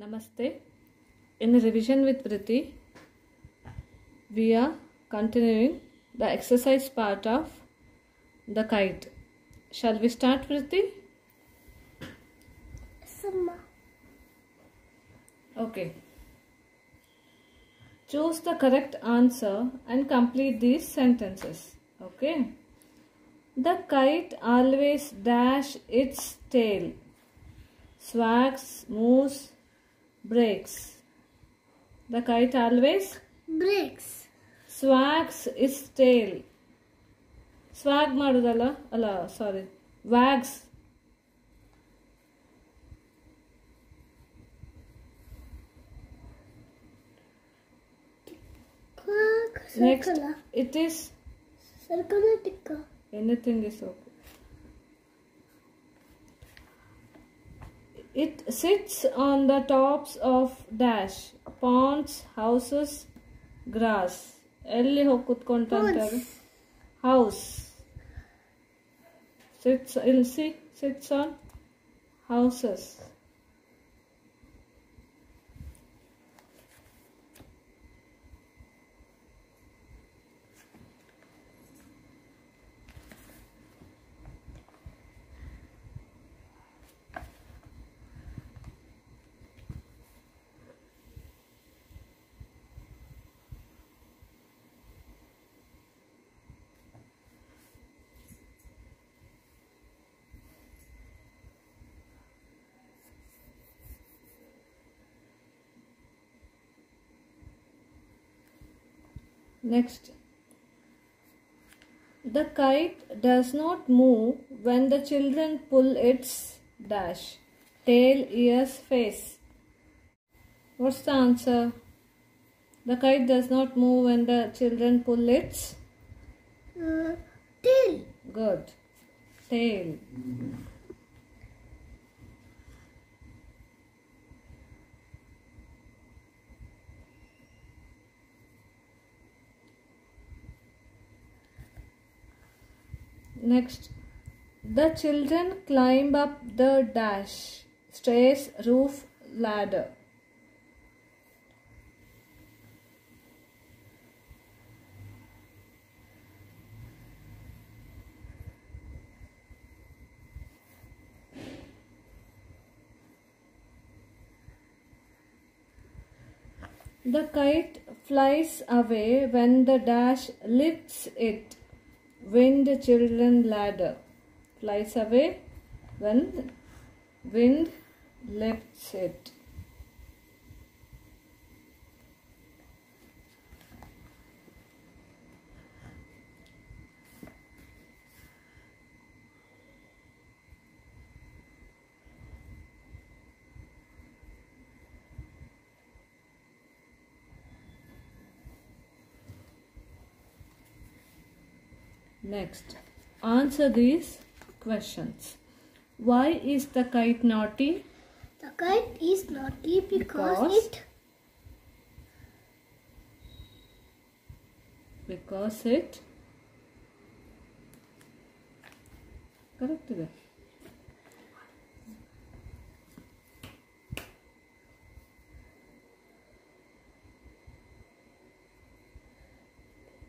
Namaste. In revision with Vrithi, we are continuing the exercise part of the kite. Shall we start, Vrithi? Summa. Okay. Choose the correct answer and complete these sentences. Okay. The kite always dash its tail. Swags, moves, breaks. The kite always Breaks. ಸ್ವಾಗ್ಸ್ is tail ಸ್ವಾಗ್ ಮಾಡೋದಲ್ಲ ಅಲ್ಲ ಸಾರಿ ವ್ಯಾಗ್ಸ್ Quack. Next Circle. It is Circle ticka. Anything is okay it sits on the tops of dash Pond's houses gross ಎಲ್ಲಿ ಹೋಗಿ ಕುತ್ಕೊಂತಾರೆ house sits you'll see sits on houses Next. The kite does not move when the children pull its dash. Tail ears face. What's the answer? The kite does not move when the children pull its Uh, tail. good. Tail next the children climb up the dash stairs roof ladder The kite flies away when the dash lifts it. Wind children ladder flies away when wind lifts it. Next, answer these questions. Why is the kite naughty? The kite is naughty because, Because? it Because it correct ಇದೆ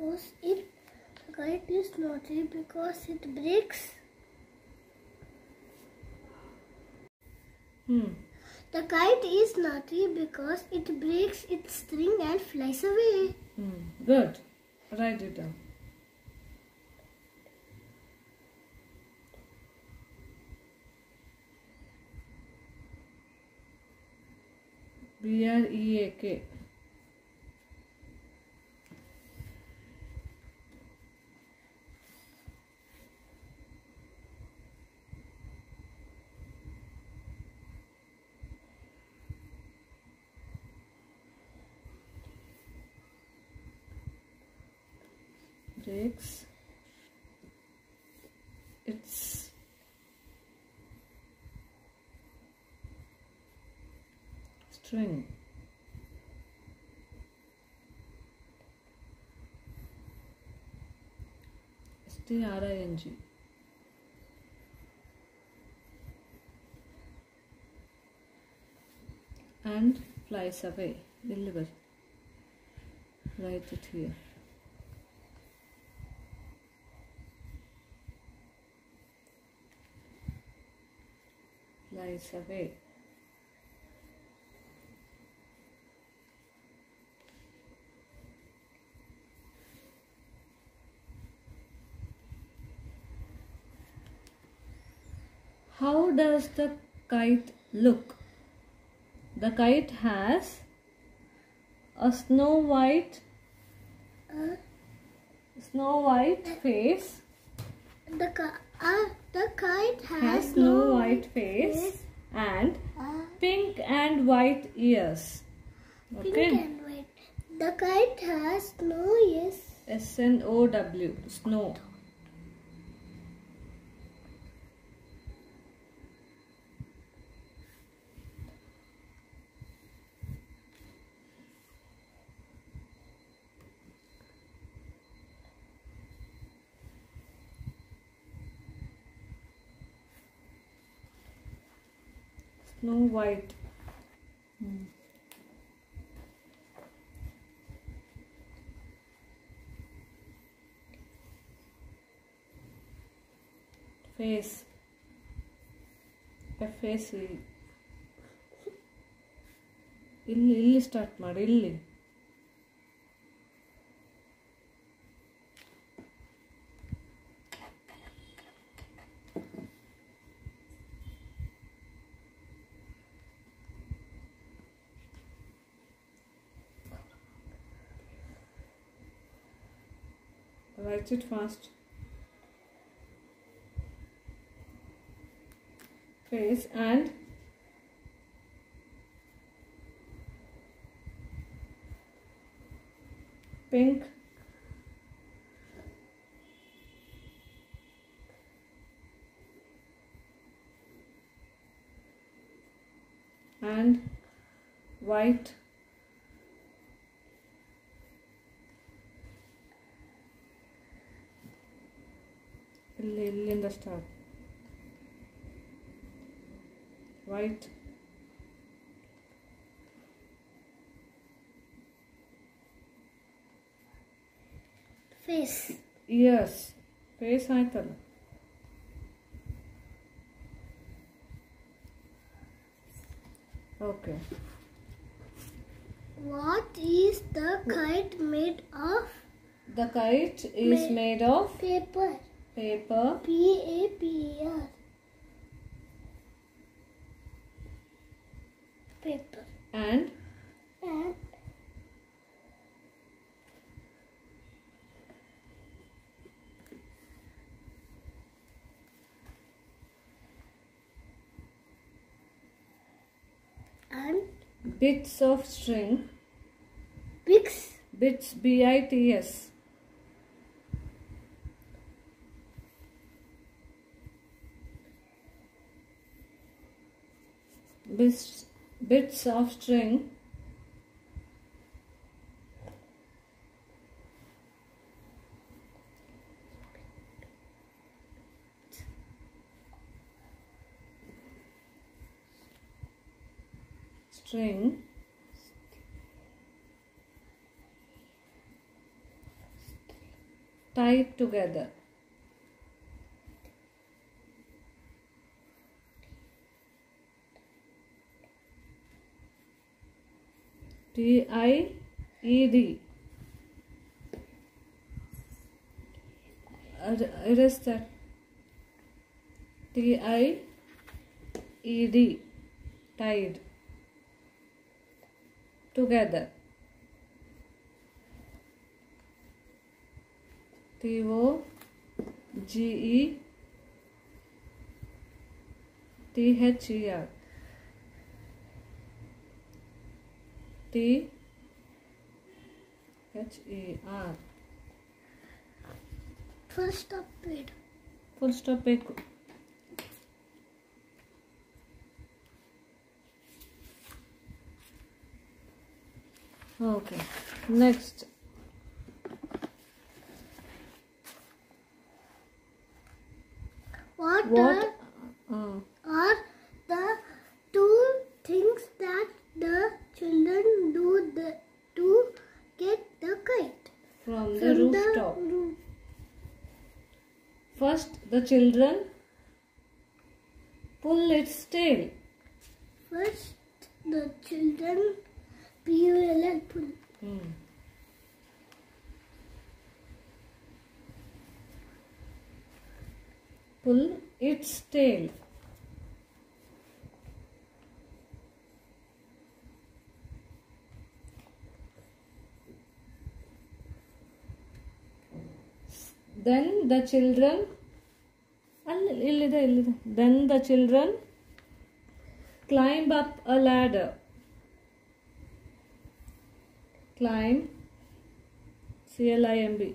because it is naughty because it breaks. Hmm. The kite is naughty because it breaks its string and flies away. Hmm. Good. Write it down. B R E A K. breaks its string S T R I N G and flies away. Deliver. Write it here. Flies away. How does the kite look? The kite has a snow white Uh, snow white face the, uh, the kite has, has snow white face and uh, pink and white ears pink okay and white. The kite has snow, yes. s n o w snow snow white Hmm. face F A C ಇಲ್ಲಿ ಇಲ್ಲಿ start ಮಾಡಿ ಇಲ್ಲಿ Write it fast. Face and pink and white ಇಲ್ಲಿ ಇಲ್ಲಿಂದ start white Face. ears face ಆಯ್ತಲ್ಲ okay What is the kite made of? the kite is Ma- made of Paper. paper. P A P E R. Paper. and? And? And? Bits of string. Bits bits b i t s bits of string. String. Tied together T I E D. Er- erase that T I E D. Tied. Together. T O G E T H E R T H E R Full stop paid. Full stop ಬೇಕು okay next the rooftop. First, the children pull its tail. First, the children pull and pull. Hmm. Pull its tail. then the children then the children climb up a ladder climb c l i m b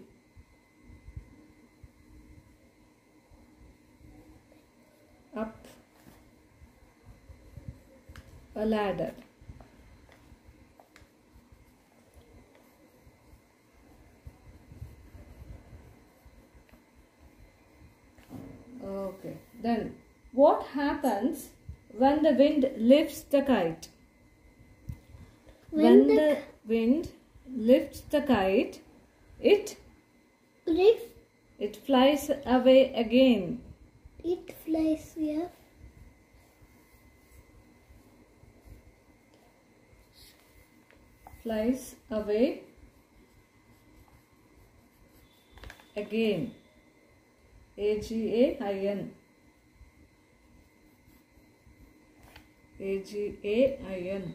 up a ladder okay. Then what happens when the wind lifts the kite? When, When the the wind lifts the kite it If it flies away again. it flies here, flies away again A G A I N A G A I N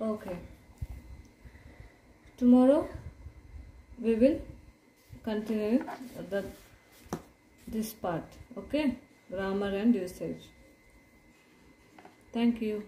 Okay. Tomorrow we will continue the this part. Okay, grammar and usage. Thank you.